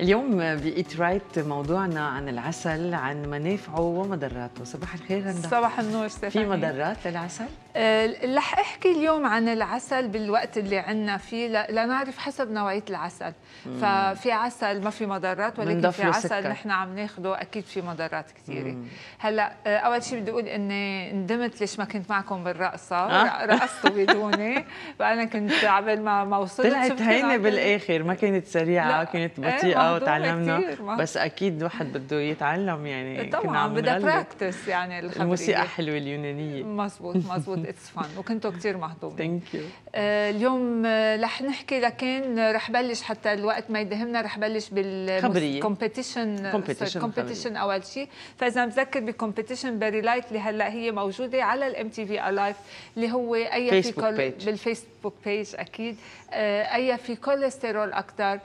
اليوم بإيت رايت موضوعنا عن العسل عن منافعه ومضراته. صباح الخير هندا صباح النور في مضرات للعسل؟ أه رح أحكي اليوم عن العسل بالوقت اللي عنا فيه لنعرف حسب نوعية العسل. مم. ففي عسل ما في مضرات ولكن في عسل سكر. نحن عم ناخده أكيد في مضرات كثيرة. هلا أه أول شيء بدي أقول إني ندمت ليش ما كنت معكم بالرقصة. أه؟ رقصتوا بدوني. فانا كنت قبل ما ما وصلت طلعت هينة بالآخر ما كانت سريعة كانت إيه، بطيئه وتعلمنا. بس أكيد واحد بده يتعلم يعني طبعا بدها practice يعني الخبرية. الموسيقى حلوة اليونانية. مزبوط مزبوط it's fun وكنتوا كثير مهضومين. thank you اليوم آه، رح نحكي لكن رح بلش حتى الوقت ما يدهمنا رح بلش بال competition competition أول شيء فإذا مذكر ب competition Very Light اللي هلأ هي موجودة على ال MTV Alive اللي هو أي في بال Facebook page أكيد. آه، أي في كوليسترول أكثر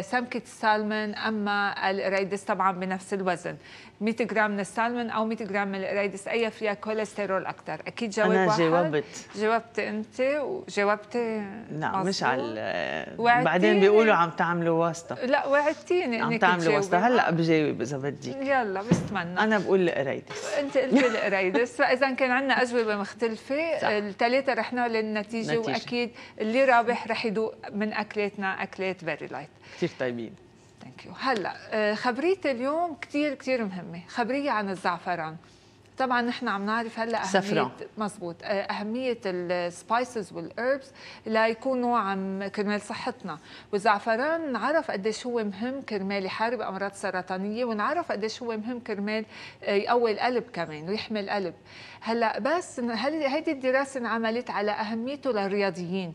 سمكه السالمون أما القريدس طبعا بنفس الوزن. 100 جرام من السالمون أو 100 جرام من القريدس أي فيها كوليسترول أكثر أكيد جاوب أنا واحد. جاوبت. جاوبت أنت وجاوبتي لا مش على بعدين بيقولوا عم تعملوا واسطة. لا وعدتيني عم تعملوا واسطة. هلأ بجاوب إذا بدك يلا بستنى. أنا بقول القريدس أنت قلتي القريدس فإذا كان عندنا أجوبة مختلفة الثلاثه رح نعلن النتيجه وأكيد اللي رابح رح يدوق من أكلاتنا أكلات Very Light كثير طيبين. thank you هلا آه، خبريتي اليوم كثير كثير مهمة. خبرية عن الزعفران. طبعا نحن عم نعرف هلا اهميه سفرة. مزبوط. آه، أهمية ال spices وال herbs ليكونوا عم كرمال صحتنا. والزعفران نعرف قديش هو مهم كرمال يحارب أمراض سرطانية ونعرف قديش هو مهم كرمال آه، يقوي القلب كمان ويحمي القلب. هلا بس هيدي الدراسة انعملت على أهميته للرياضيين.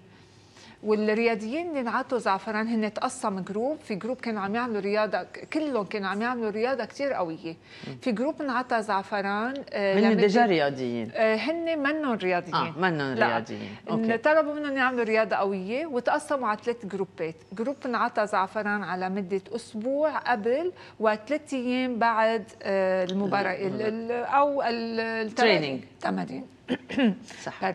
والرياضيين اللي انعطوا زعفران هن تقسم group. في group كانوا عم يعملوا رياضة كلهم كانوا عم يعملوا رياضة كثير قوية. في group انعطى زعفران آه، هن déjà رياضيين؟ آه، هن منهم رياضيين. آه منهم رياضيين. okay. طلبوا منهم يعملوا رياضة قوية وتقسموا على ثلاث جروبات. group انعطى زعفران على مدة أسبوع قبل وثلاث أيام بعد آه، المباراة أو ال training تمارين. صح.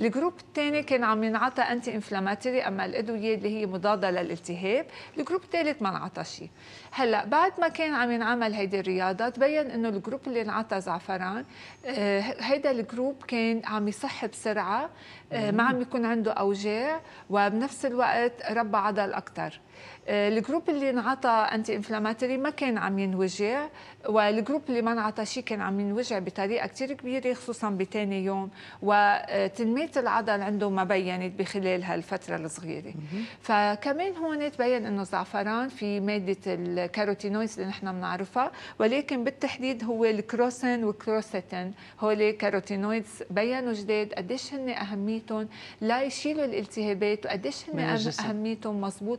ال group الثاني كان عم ينعطى anti-inflammatory أما الأدوية اللي هي مضادة للالتهاب ال group الثالث ما انعطى شيء. هلأ بعد ما كان عم ينعمل هيدي الرياضة تبين إنه ال group اللي انعطى زعفران آه هيدا ال group كان عم يصح بسرعة آه ما عم يكون عنده أوجاع وبنفس الوقت ربى عضل أكثر ال group اللي انعطى anti-inflammatory ما كان عم ينوجع وال group اللي ما انعطى شيء كان عم ينوجع بطريقة كثير كبيرة خصوصا بثاني يوم. وتنمية العضل عنده ما بينت بخلال هالفترة الصغيرة. فكمان هون تبين إنه الزعفران في مادة ال carotenoids اللي نحن بنعرفها ولكن بالتحديد هو ال crocin وال crocetin هول carotenoids بينوا جداد قديش هن أهميتهم لا يشيلوا الالتهابات وقديش هن أهميتهم مزبوط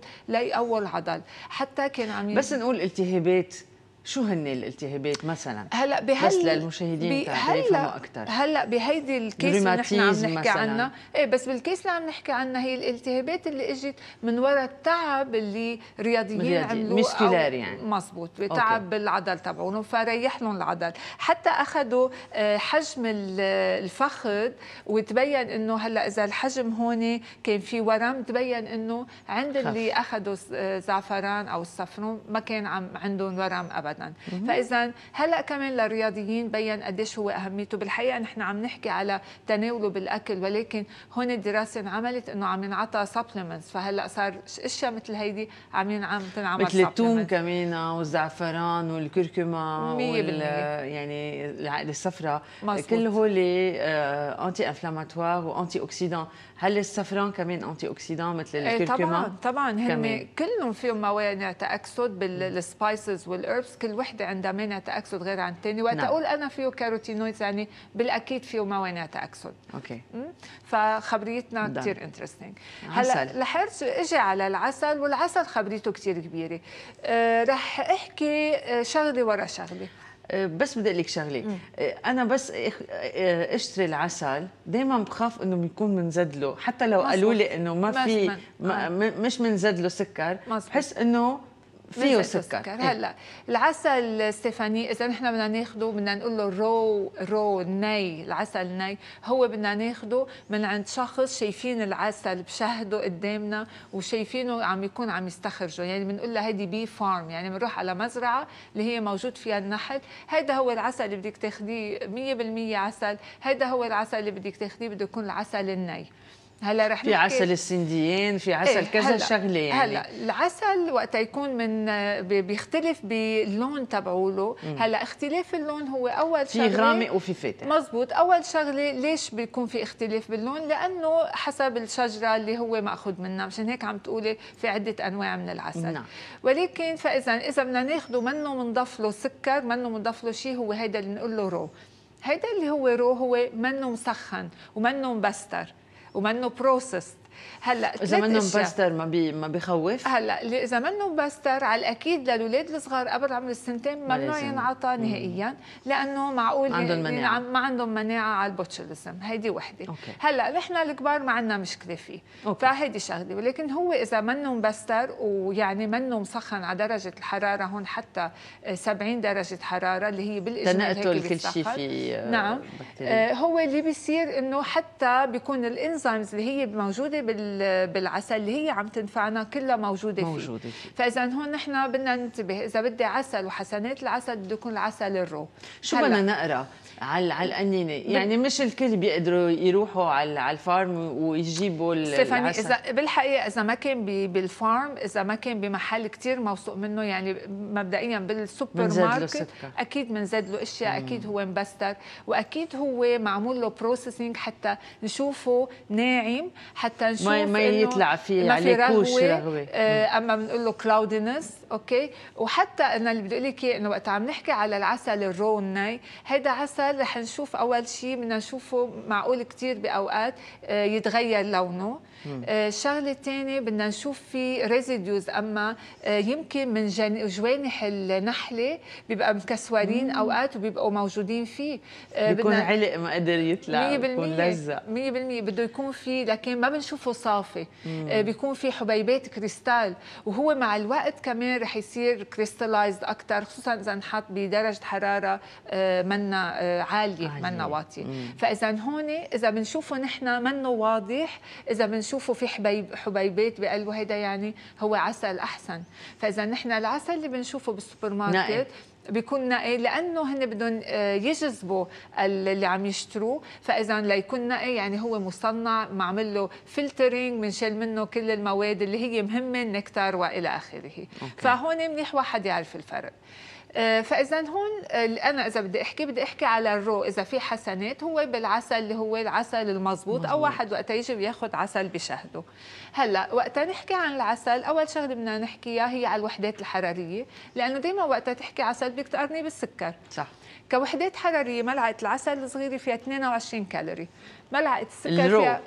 ليقووا العضل حتى كان عم بس نقول التهابات. شو هن الالتهابات مثلا؟ هلأ بهل بس للمشاهدين يفهموا أكثر هلا بهيدي الكيس اللي نحن عم نحكي عنها إيه بس بالكيس اللي عم نحكي عنها هي الالتهابات اللي إجت من وراء التعب اللي رياضيين عملوه مسكولار يعني. مزبوط بتعب بالعضل تبعهم فريح لهم العضل. حتى أخذوا آه، حجم الفخذ وتبين إنه هلأ إذا الحجم هون كان في ورم تبين إنه عند اللي أخذوا آه، زعفران أو الصفرون ما كان عم عندهم ورم ابدا. ابدا. فاذا هلأ كمان للرياضيين بين قديش هو أهميته. بالحقيقة نحن عم نحكي على تناوله بالأكل ولكن هون الدراسة انعملت إنه عم ينعطى سبلمنتس فهلأ صار أشياء مثل هيدي عم ينعم تنعمل مثل الثوم كمان والزعفران والكركمة وال يعني العقل الصفراء. كل هول anti-inflammatoire و antioxydant هل ال safran كمان antioxydant مثل الكركمة؟ طبعا طبعا. هم كلهم فيهم موانع تأكسد بال spices وال herbs كل وحدة عندها مانع تأكسد غير عن الثاني وقت نعم. أقول أنا فيه carotenoids يعني بالأكيد فيه موانع تأكسد. okay. فخبريتنا كثير interesting هلا رح إجي على العسل والعسل خبريته كثير كبيرة. آه رح أحكي آه، شغلة ورا شغلة. آه، بس بدي أقول لك شغله آه، أنا بس أشتري العسل. دائما بخاف إنه بيكون منزد له حتى لو قالوا لي إنه ما في مش منزد له سكر بحس إنه فيه سكر. إيه؟ هلا العسل ستيفاني إذا نحن بدنا ناخده بدنا نقول له رو رو ني العسل ني هو بدنا ناخده من عند شخص شايفين العسل بشهده قدامنا وشايفينه عم يكون عم يستخرجه. يعني بنقول له هيدي بي فارم. يعني بنروح على مزرعة اللي هي موجود فيها النحل. هيدا هو العسل اللي بدك تاخديه 100% عسل. هيدا هو العسل اللي بدك تاخديه بده يكون العسل الني هلا رح في عسل السنديين في عسل إيه كذا شغلة يعني. هلا العسل وقت يكون من بيختلف باللون تبعوله هلا اختلاف اللون هو أول شغلة. في غامق وفي فاتح. مزبوط. أول شغلة ليش بيكون في اختلاف باللون؟ لأنه حسب الشجرة اللي هو ماخذ منها. مشان هيك عم تقولي في عدة أنواع من العسل. نعم. ولكن فإذا إذا بدنا ناخده منه منضاف له سكر منه منضاف له شيء هو هيدا اللي بنقول له raw. هيدا اللي هو raw هو منه مسخن ومنه مبستر. ومنه processed هلا إذا منه مبستر ما بي ما بخوف؟ هلا إذا منه مبستر على الأكيد للاولاد الصغار قبل عمر السنتين ممنوع ينعطى نهائيا لأنه معقول عندهم مناعة. ما عندهم مناعة على ال botulism هيدي وحدة. okay. هلا نحن الكبار ما عندنا مشكلة فيه. okay. فهيدي شغلة. ولكن هو إذا منه مبستر ويعني منه مسخن على درجة الحرارة هون حتى 70 درجة حرارة اللي هي بالإجمال هيك كل شيء في آه، نعم. آه هو اللي بيصير إنه حتى بيكون ال enzymes اللي هي موجودة بالعسل اللي هي عم تنفعنا كلها موجودة, موجودة فيه. فيه فإذا هون نحن بدنا ننتبه إذا بدي عسل وحسنات العسل بده يكون العسل ال raw شو بدنا نقرأ؟ على على القنينة. يعني مش الكل بيقدروا يروحوا على على ال farm ويجيبوا العسل. اذا بالحقيقة إذا ما كان بال farm إذا ما كان بمحل كثير موثوق منه يعني مبدئيا بالسوبر ماركت أكيد بنزيد له أشياء مم. أكيد هو مبستر وأكيد هو معمول له processing حتى نشوفه ناعم حتى نشوف ما, ما يطلع فيه عليه couche رغوة. آه أما بنقول له cloudiness okay؟ وحتى أنا اللي بدي أقول لك إنه وقت عم نحكي على العسل ال raw الني هيدا عسل رح نشوف أول شيء بدنا نشوفه معقول كثير بأوقات آه يتغير لونه. آه، الشغله الثانية بدنا نشوف في residues أما آه، يمكن من جوانح النحله بيبقى مكسورين أوقات وبيبقوا موجودين فيه. آه، بيكون علق ما قدر يطلع 100% بيكون لزق. 100% بده يكون في لكن ما بنشوفه صافي. بيكون في حبيبات كريستال. وهو مع الوقت كمان رح يصير crystallized أكثر خصوصا إذا انحط بدرجة حرارة منا عالية منا واطية. فإذا هون إذا بنشوفه نحن منه واضح إذا بنشوف بنشوفه في حبيب حبيبات بقلبه هيدا يعني هو عسل أحسن. فإذا نحن العسل اللي بنشوفه بالسوبر ماركت بيكون نقي لأنه هن بدهم آه، يجذبوا اللي عم يشتروه. فاذا ليكون نقي يعني هو مصنع معمول له filtering بنشيل منه كل المواد اللي هي مهمة ال nectar وإلى آخره. فهون منيح واحد يعرف الفرق. فإذا هون أنا إذا بدي أحكي بدي أحكي على ال raw. إذا في حسنات هو بالعسل اللي هو العسل المضبوط أو واحد وقت يجي بياخذ عسل بشهده. هلأ وقت نحكي عن العسل. أول شغلة بدنا نحكيها هي على الوحدات الحرارية. لأنه دايما وقت تحكي عسل بدك تقارني بالسكر. صح. كوحدات حرارية ملعقة العسل الصغيرة فيها 22 كالوري. ملعقة السكر ال raw. فيها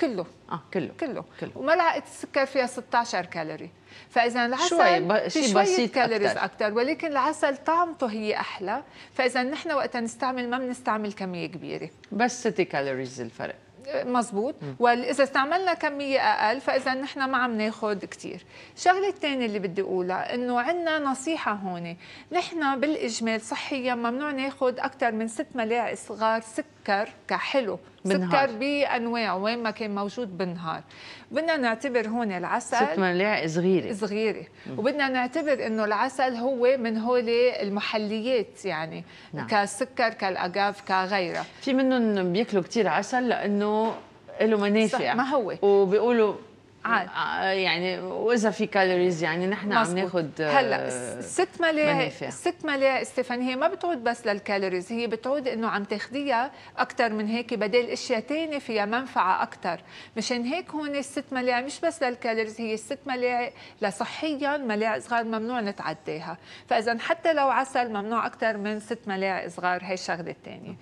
كله. آه كله. كله, كله. وملعقه السكر فيها 16 كالوري. فإذا العسل شوي شوية بسيط calories أكتر. أكثر ولكن العسل طعمته هي أحلى. فإذا نحن وقت نستعمل ما بنستعمل كمية كبيرة. بس 6 calories الفرق. مزبوط وإذا استعملنا كمية أقل فإذا نحن ما عم ناخذ كثير الشغلة الثانية اللي بدي أقولها إنه عندنا نصيحة هون. نحن بالإجمال صحيا ممنوع ناخذ أكثر من 6 ملاعق صغار سكر كحلو بالنهار. سكر بانواعه وين ما كان موجود بالنهار. بدنا نعتبر هون العسل ست ملاعق صغيرة. صغيرة. وبدنا نعتبر إنه العسل هو من هول المحليات يعني نعم. كسكر كال agave كغيرها. في منهم بياكلوا كثير عسل لأنه له منافع ما هو. وبيقولوا عاد. آه، يعني وإذا في calories يعني نحن عم ناخذ هلأ ست ملاعق ست ملاعق ستيفاني هي ما بتعود بس لل calories هي بتعود إنه عم تاخذيها أكثر من هيك بدل أشياء ثانية فيها منفعة أكثر مشان هيك هون الست ملاعق مش بس لل calories هي الست ملاعق لصحيا ملاعق صغار ممنوع نتعداها. فاذا حتى لو عسل ممنوع أكثر من ست ملاعق صغار هي الشغلة الثانية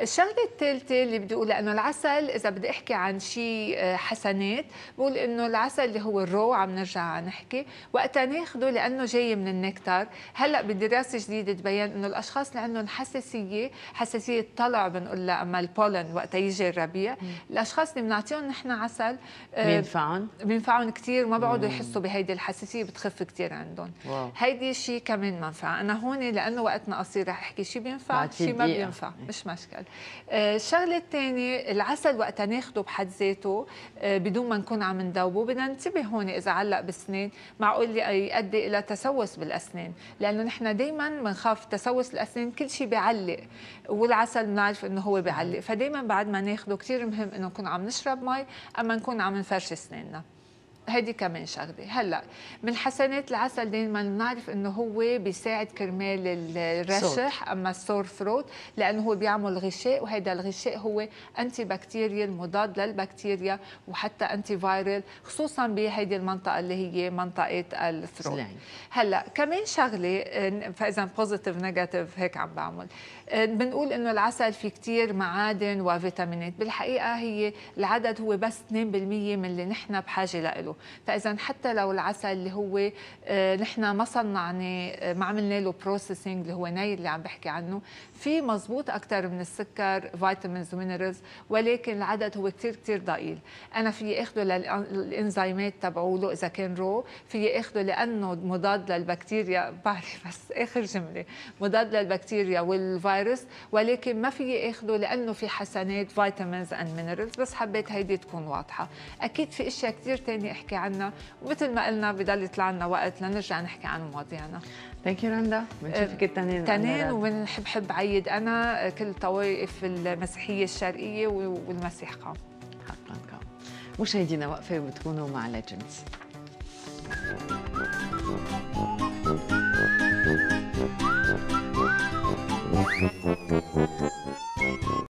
الشغلة الثالثة اللي بدي أقولها إنه العسل إذا بدي أحكي عن شيء آه، حسنات بقول إنه العسل اللي هو ال raw عم نرجع نحكي. وقتها ناخده لأنه جاي من ال nectar. هلأ بدراسه جديدة تبين إنه الأشخاص اللي عندهم حساسية حساسية طلع بنقول لها أما ال pollen وقتها يجي الربيع. الأشخاص اللي بنعطيهم نحن عسل آه، بينفعهم بينفعهم كثير وما بيقعدوا يحسوا بهيدي الحساسية بتخف كثير عندهم. واو. هيدي شيء كمان منفعة. أنا هون لأنه وقتنا قصير رح أحكي شيء بينفع شيء ما بينفع. مش مشكل آه، الشغلة الثانية العسل وقتها ناخده بحد ذاته آه، بدون ما نكون عم ندوبه بدنا ننتبه هون إذا علق بالسنين معقول يؤدي إلى تسوس بالأسنان. لأنه نحن دائما بنخاف تسوس الأسنان كل شيء بيعلق والعسل بنعرف إنه هو بيعلق. فدائما بعد ما ناخده كثير مهم إنه نكون عم نشرب مي أما نكون عم نفرش أسناننا. هيدي كمان شغلة. هلأ من حسنات العسل دائما بنعرف إنه هو بيساعد كرمال الرشح أما ال sore throat لأنه هو بيعمل غشاء وهذا الغشاء هو antibacterial مضاد للبكتيريا وحتى antiviral خصوصا بهيدي المنطقة اللي هي منطقة ال throat هلأ كمان شغلة فاذا positive negative هيك عم بعمل. بنقول إنه العسل فيه كثير معادن وفيتامينات. بالحقيقة هي العدد هو بس 2% من اللي نحن بحاجة له فإذا حتى لو العسل اللي هو آه، نحن ما صنعناه ما عملنا له processing اللي هو ني اللي عم بحكي عنه في مزبوط أكثر من السكر vitamins و minerals ولكن العدد هو كثير كثير ضئيل. أنا في اخذه للإنزيمات تبعوله إذا كان raw في اخذه لأنه مضاد للبكتيريا بعرف بس آخر جملة مضاد للبكتيريا والفيروس ولكن ما في اخذه لأنه في حسنات vitamins and minerals بس حبيت هيدي تكون واضحة. أكيد في أشياء كثير ثانية احكي عنها ومثل ما قلنا بضل يطلع لنا وقت لنرجع نحكي عن مواضيعنا thank you رندا. بنشوفك التنين تنين وبنحب بحب عايد أنا كل طوائف المسيحية الشرقية والمسيح قام حقا قام مشاهدينا وقفه وبتكونوا مع Legends